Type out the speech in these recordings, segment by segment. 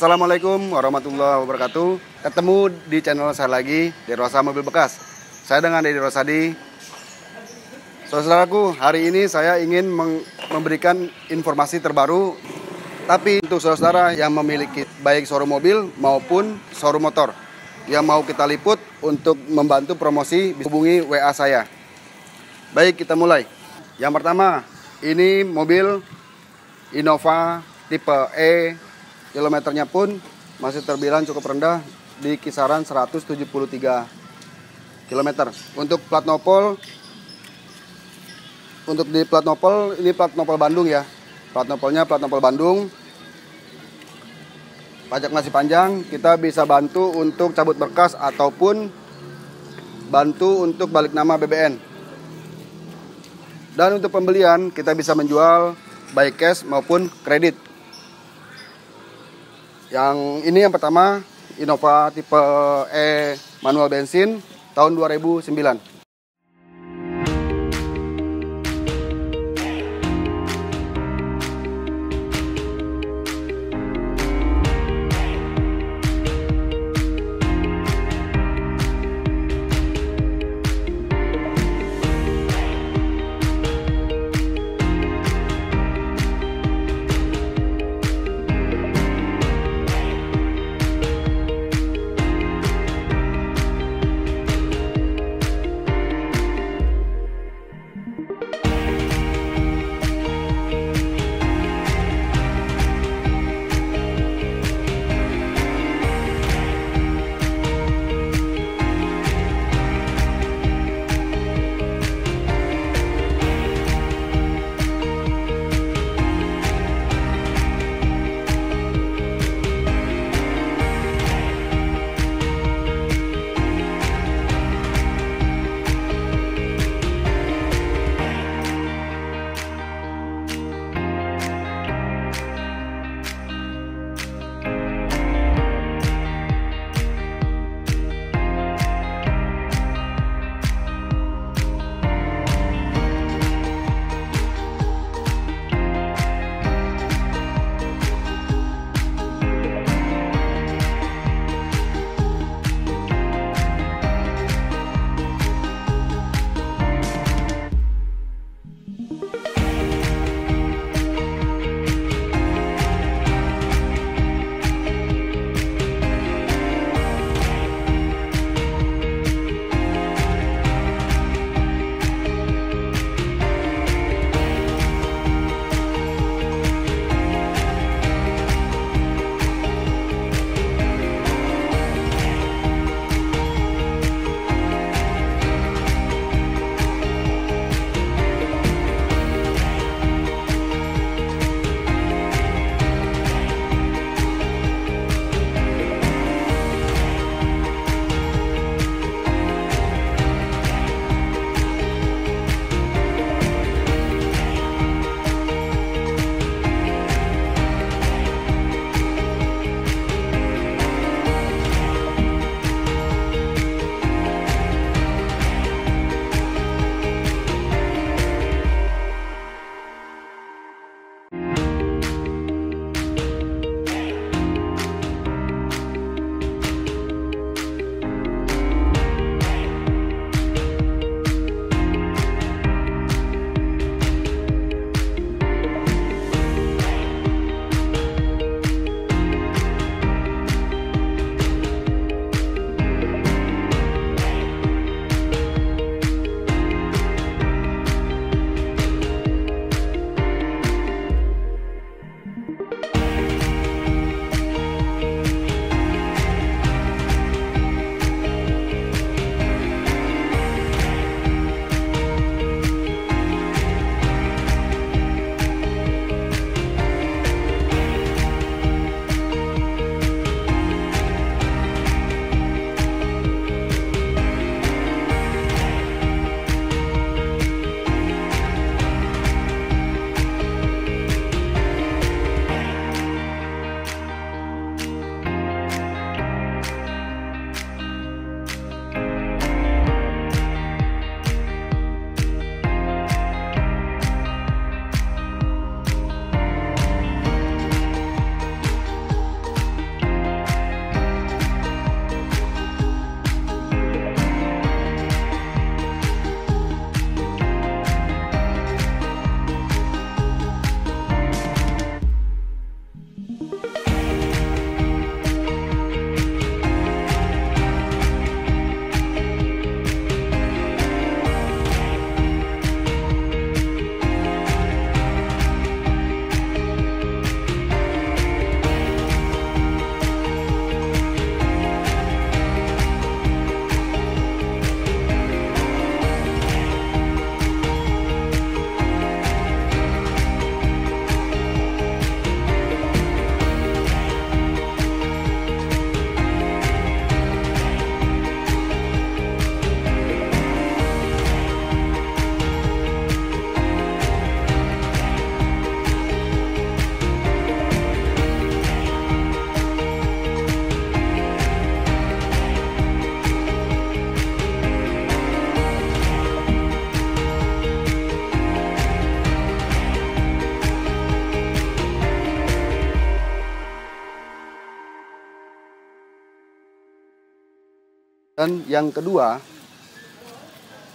Assalamualaikum warahmatullahi wabarakatuh. Ketemu di channel saya lagi, Rosa Mobil Bekas. Saya dengan Dedi Rosadi. Saudaraku, hari ini saya ingin memberikan informasi terbaru. Tapi untuk saudara yang memiliki baik showroom mobil maupun showroom motor yang mau kita liput untuk membantu promosi, hubungi WA saya. Baik, kita mulai. Yang pertama, ini mobil Innova tipe E kilometernya pun masih terbilang cukup rendah di kisaran 173 km. Untuk plat nopol untuk di plat nopol ini plat nopol Bandung ya. Plat nopolnya plat nopol Bandung. Pajak masih panjang, kita bisa bantu untuk cabut berkas ataupun bantu untuk balik nama BBN. Dan untuk pembelian kita bisa menjual baik cash maupun kredit. Yang ini yang pertama Innova tipe E manual bensin tahun 2009. Dan yang kedua,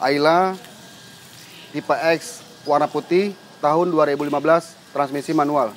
Ayla tipe X warna putih tahun 2015 transmisi manual.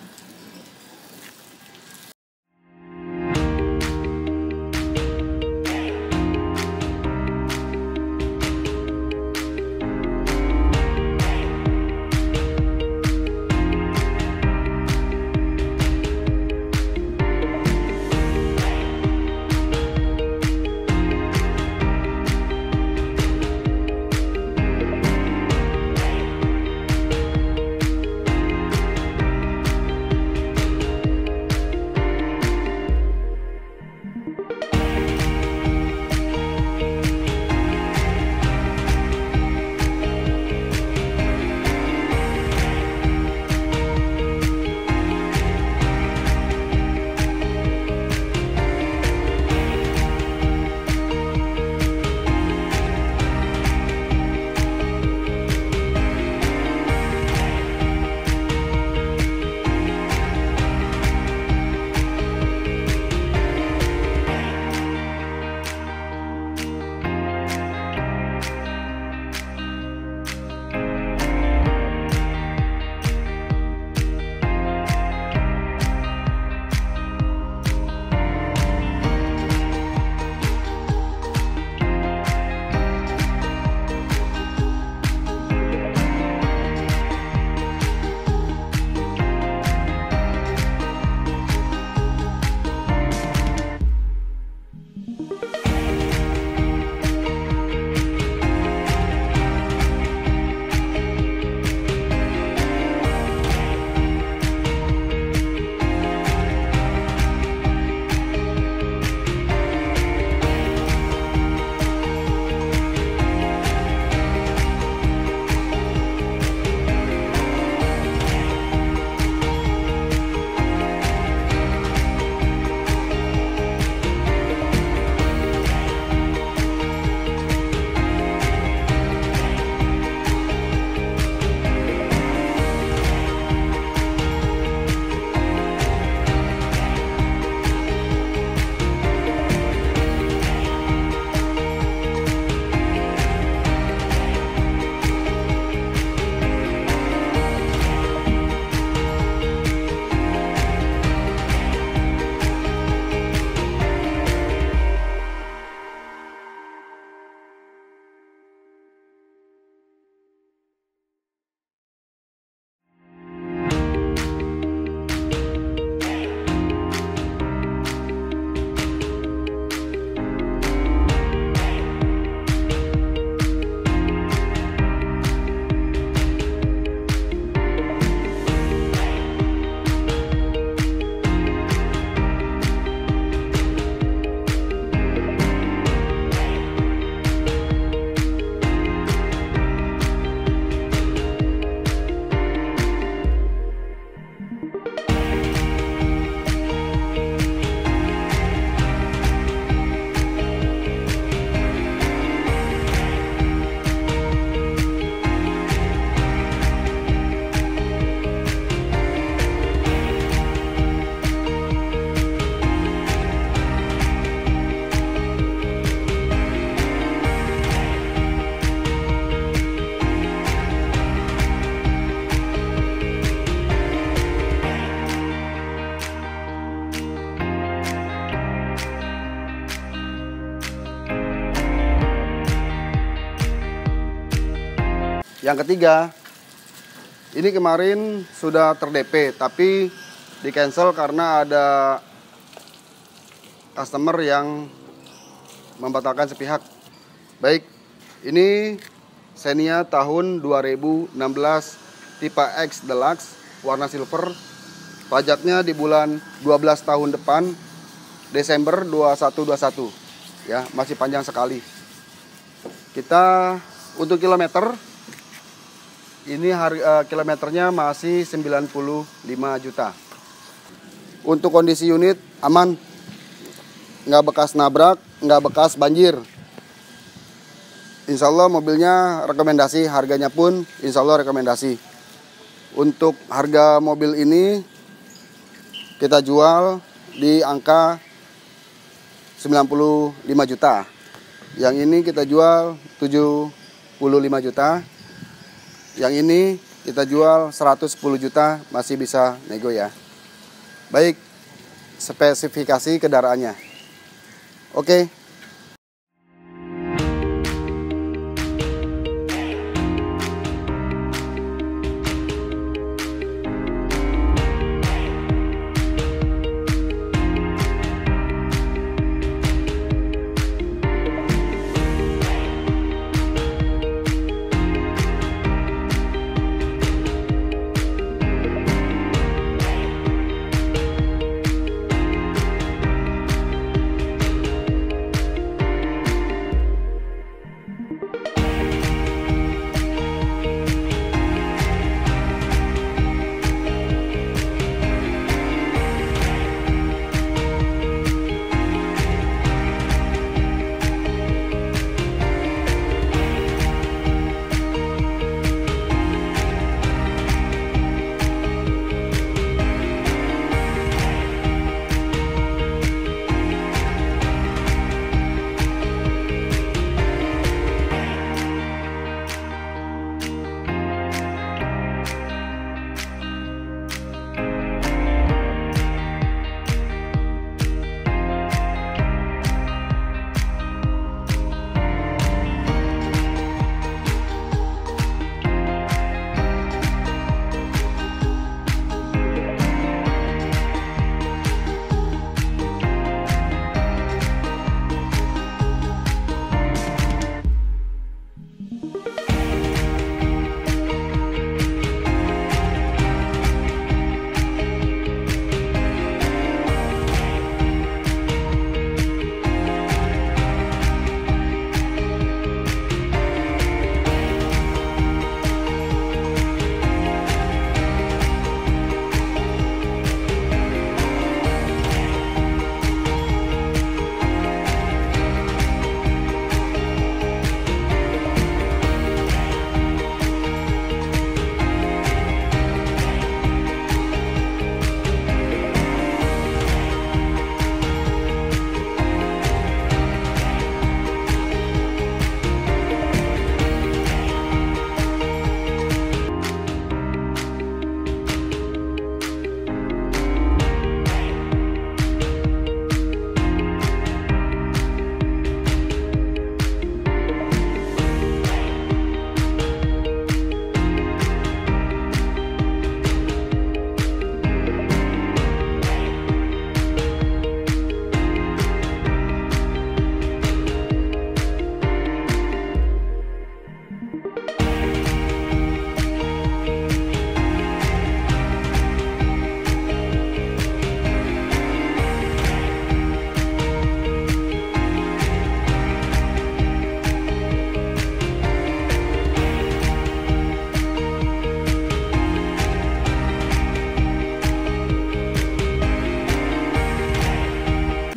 Yang ketiga, ini kemarin sudah terdp tapi di cancel karena ada customer yang membatalkan sepihak. Baik, ini Xenia tahun 2016 tipe X Deluxe warna silver. Pajaknya di bulan 12 tahun depan Desember 2121. Ya, masih panjang sekali. Kita untuk kilometer ini harga uh, kilometernya masih 95 juta. Untuk kondisi unit aman, nggak bekas nabrak, nggak bekas banjir. Insya Allah mobilnya rekomendasi, harganya pun insya Allah rekomendasi. Untuk harga mobil ini kita jual di angka 95 juta. Yang ini kita jual 75 juta. Yang ini kita jual 110 juta, masih bisa nego ya. Baik, spesifikasi kendaraannya. Oke.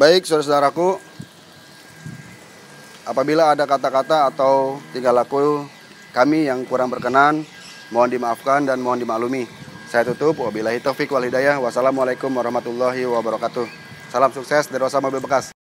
Baik, saudara-saudaraku, apabila ada kata-kata atau tingkah laku kami yang kurang berkenan, mohon dimaafkan dan mohon dimaklumi. Saya tutup, wabillahi taufiq wal hidayah. Wassalamualaikum warahmatullahi wabarakatuh. Salam sukses dari Osama Mobil Bekas.